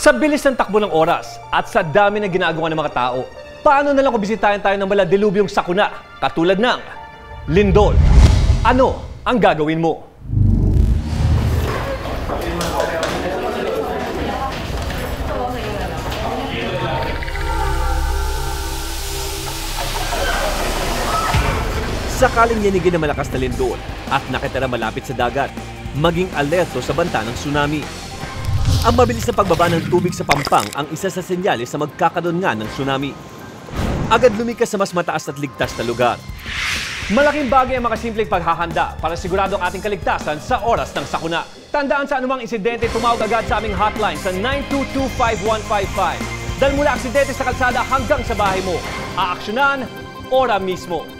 Sa bilis ng takbo ng oras at sa dami ng ginagawa ng mga tao, paano na lang kung bisitahin tayo ng mala dilubyong sakuna katulad ng lindol? Ano ang gagawin mo? Sakaling yanigin na malakas na lindol at nakitira malapit sa dagat, maging alerto sa banta ng tsunami. Ang mabilis na pagbaba ng tubig sa pampang ang isa sa senyales na magkakaroon nga ng tsunami. Agad lumikas sa mas mataas at ligtas na lugar. Malaking bagay ang makasimpleng paghahanda para sigurado ang ating kaligtasan sa oras ng sakuna. Tandaan sa anumang insidente, tumawag agad sa aming hotline sa 9225155. Dahil mula aksidente sa kalsada hanggang sa bahay mo, aaksyonan, ora mismo.